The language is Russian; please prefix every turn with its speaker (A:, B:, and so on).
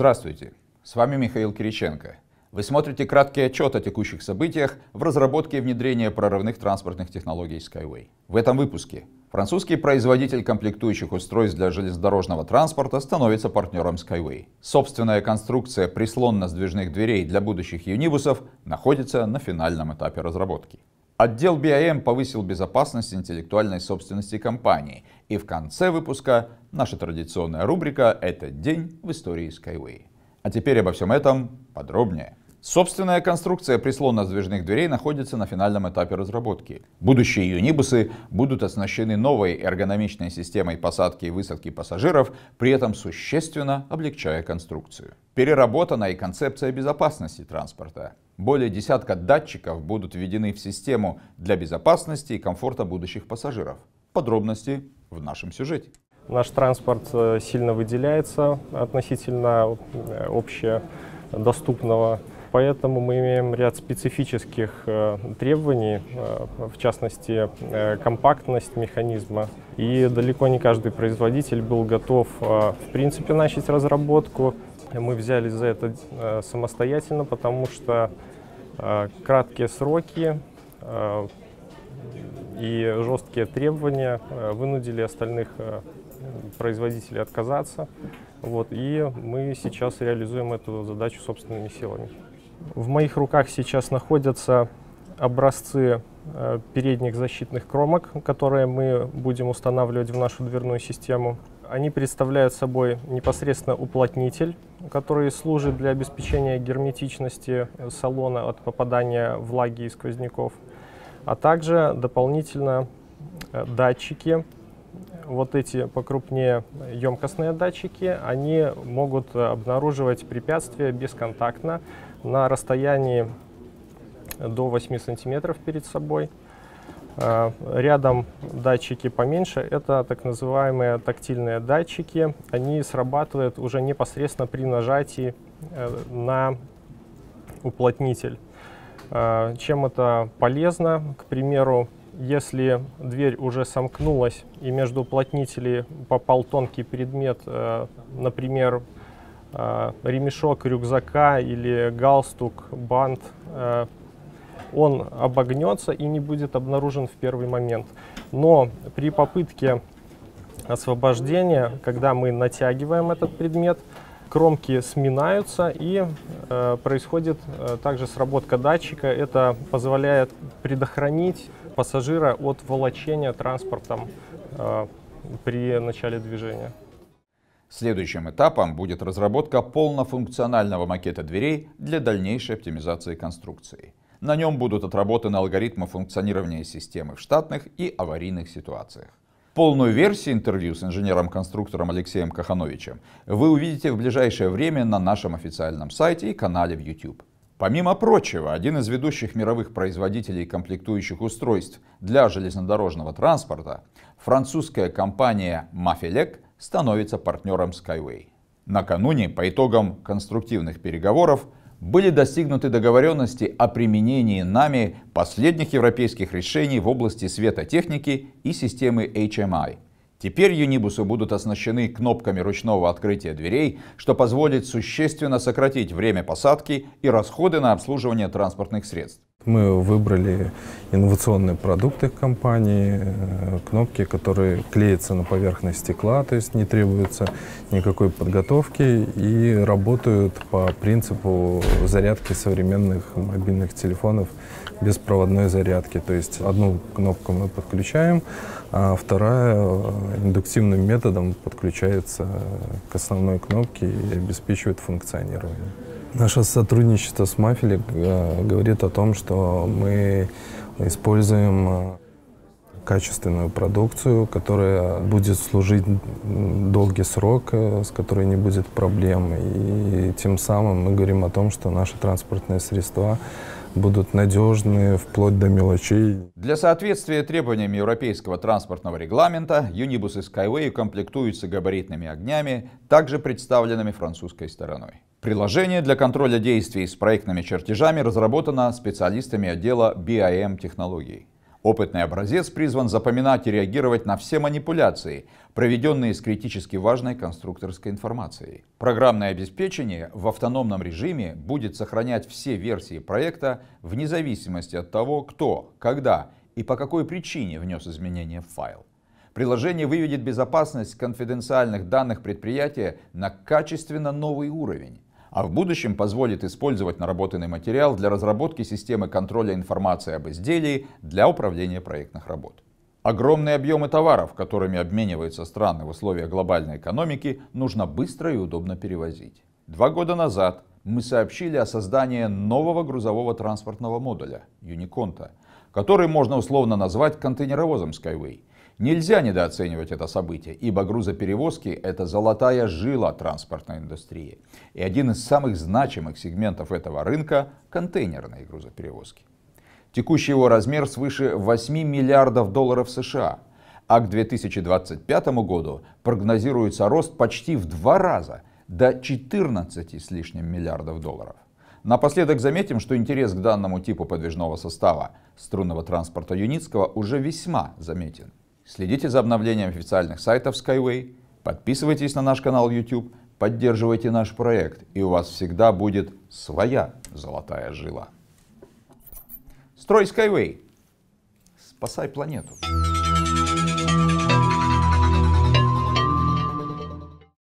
A: Здравствуйте, с вами Михаил Кириченко. Вы смотрите краткий отчет о текущих событиях в разработке и внедрении прорывных транспортных технологий Skyway. В этом выпуске французский производитель комплектующих устройств для железнодорожного транспорта становится партнером Skyway. Собственная конструкция прислонно-сдвижных дверей для будущих юнибусов находится на финальном этапе разработки. Отдел BIM повысил безопасность интеллектуальной собственности компании. И в конце выпуска наша традиционная рубрика «Этот день в истории Skyway». А теперь обо всем этом подробнее. Собственная конструкция прислонно-сдвижных дверей находится на финальном этапе разработки. Будущие юнибусы будут оснащены новой эргономичной системой посадки и высадки пассажиров, при этом существенно облегчая конструкцию. Переработана и концепция безопасности транспорта. Более десятка датчиков будут введены в систему для безопасности и комфорта будущих пассажиров. Подробности в нашем сюжете.
B: Наш транспорт э, сильно выделяется относительно э, общедоступного Поэтому мы имеем ряд специфических э, требований, э, в частности, э, компактность механизма. И далеко не каждый производитель был готов, в принципе, начать разработку. Мы взялись за это самостоятельно, потому что краткие сроки и жесткие требования вынудили остальных производителей отказаться. Вот, и мы сейчас реализуем эту задачу собственными силами. В моих руках сейчас находятся образцы э, передних защитных кромок, которые мы будем устанавливать в нашу дверную систему. Они представляют собой непосредственно уплотнитель, который служит для обеспечения герметичности салона от попадания влаги и сквозняков, а также дополнительно э, датчики. Вот эти покрупнее емкостные датчики, они могут обнаруживать препятствия бесконтактно, на расстоянии до 8 сантиметров перед собой. А, рядом датчики поменьше, это так называемые тактильные датчики. Они срабатывают уже непосредственно при нажатии э, на уплотнитель. А, чем это полезно? К примеру, если дверь уже сомкнулась и между уплотнителей попал тонкий предмет, э, например, ремешок рюкзака или галстук, бант, э, он обогнется и не будет обнаружен в первый момент. Но при попытке освобождения, когда мы натягиваем этот предмет, кромки сминаются и э, происходит э, также сработка датчика. Это позволяет предохранить пассажира от волочения транспортом э, при начале движения.
A: Следующим этапом будет разработка полнофункционального макета дверей для дальнейшей оптимизации конструкции. На нем будут отработаны алгоритмы функционирования системы в штатных и аварийных ситуациях. Полную версию интервью с инженером-конструктором Алексеем Кахановичем вы увидите в ближайшее время на нашем официальном сайте и канале в YouTube. Помимо прочего, один из ведущих мировых производителей комплектующих устройств для железнодорожного транспорта, французская компания Mafelec – становится партнером Skyway. Накануне, по итогам конструктивных переговоров, были достигнуты договоренности о применении нами последних европейских решений в области светотехники и системы HMI. Теперь юнибусы будут оснащены кнопками ручного открытия дверей, что позволит существенно сократить время посадки и расходы на обслуживание транспортных средств.
C: Мы выбрали инновационные продукты компании, э, кнопки, которые клеятся на поверхность стекла, то есть не требуется никакой подготовки и работают по принципу зарядки современных мобильных телефонов беспроводной зарядки. То есть одну кнопку мы подключаем, а вторая э, индуктивным методом подключается к основной кнопке и обеспечивает функционирование. Наше сотрудничество с Мафили э, говорит о том, что мы используем э, качественную продукцию, которая будет служить долгий срок, э, с которой не будет проблем. И тем самым мы говорим о том, что наши транспортные средства будут надежны вплоть до мелочей.
A: Для соответствия требованиям европейского транспортного регламента юнибусы Skyway комплектуются габаритными огнями, также представленными французской стороной. Приложение для контроля действий с проектными чертежами разработано специалистами отдела BIM технологий. Опытный образец призван запоминать и реагировать на все манипуляции, проведенные с критически важной конструкторской информацией. Программное обеспечение в автономном режиме будет сохранять все версии проекта вне зависимости от того, кто, когда и по какой причине внес изменения в файл. Приложение выведет безопасность конфиденциальных данных предприятия на качественно новый уровень а в будущем позволит использовать наработанный материал для разработки системы контроля информации об изделии для управления проектных работ. Огромные объемы товаров, которыми обмениваются страны в условиях глобальной экономики, нужно быстро и удобно перевозить. Два года назад мы сообщили о создании нового грузового транспортного модуля Юниконта, который можно условно назвать контейнеровозом Skyway – Нельзя недооценивать это событие, ибо грузоперевозки – это золотая жила транспортной индустрии. И один из самых значимых сегментов этого рынка – контейнерные грузоперевозки. Текущий его размер свыше 8 миллиардов долларов США, а к 2025 году прогнозируется рост почти в два раза – до 14 с лишним миллиардов долларов. Напоследок заметим, что интерес к данному типу подвижного состава струнного транспорта Юницкого уже весьма заметен. Следите за обновлением официальных сайтов Skyway, подписывайтесь на наш канал YouTube, поддерживайте наш проект, и у вас всегда будет своя золотая жила. Строй Skyway. Спасай планету.